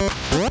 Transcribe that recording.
What?